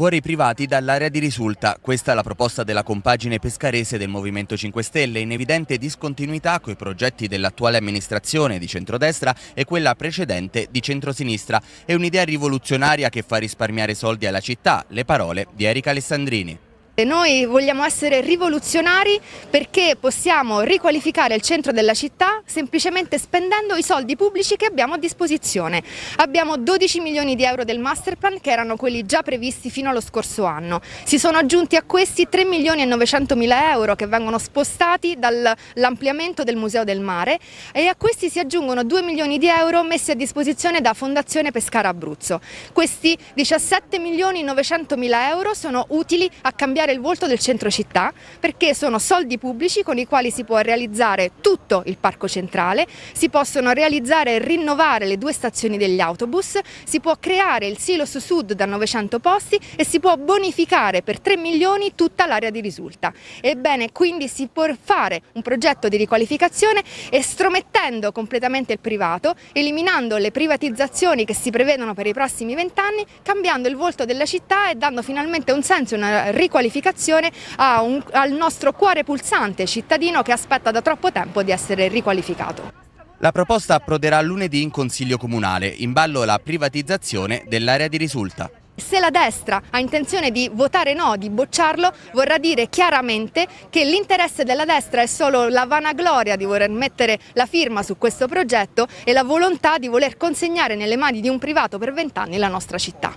Fuori privati dall'area di risulta, questa è la proposta della compagine pescarese del Movimento 5 Stelle, in evidente discontinuità coi progetti dell'attuale amministrazione di centrodestra e quella precedente di centrosinistra. È un'idea rivoluzionaria che fa risparmiare soldi alla città, le parole di Erika Alessandrini. Noi vogliamo essere rivoluzionari perché possiamo riqualificare il centro della città semplicemente spendendo i soldi pubblici che abbiamo a disposizione. Abbiamo 12 milioni di euro del master plan che erano quelli già previsti fino allo scorso anno. Si sono aggiunti a questi 3 milioni e 900 mila euro che vengono spostati dall'ampliamento del Museo del Mare e a questi si aggiungono 2 milioni di euro messi a disposizione da Fondazione Pescara Abruzzo. Questi 17 milioni e 900 mila euro sono utili a cambiare cambiare il volto del centro città perché sono soldi pubblici con i quali si può realizzare tutto il parco centrale, si possono realizzare e rinnovare le due stazioni degli autobus, si può creare il Silos Sud da 900 posti e si può bonificare per 3 milioni tutta l'area di risulta. Ebbene, quindi si può fare un progetto di riqualificazione estromettendo completamente il privato, eliminando le privatizzazioni che si prevedono per i prossimi vent'anni, cambiando il volto della città e dando finalmente un senso e una riqualificazione riqualificazione un, al nostro cuore pulsante cittadino che aspetta da troppo tempo di essere riqualificato. La proposta approderà lunedì in Consiglio Comunale, in ballo la privatizzazione dell'area di risulta. Se la destra ha intenzione di votare no, di bocciarlo, vorrà dire chiaramente che l'interesse della destra è solo la vanagloria di voler mettere la firma su questo progetto e la volontà di voler consegnare nelle mani di un privato per vent'anni la nostra città.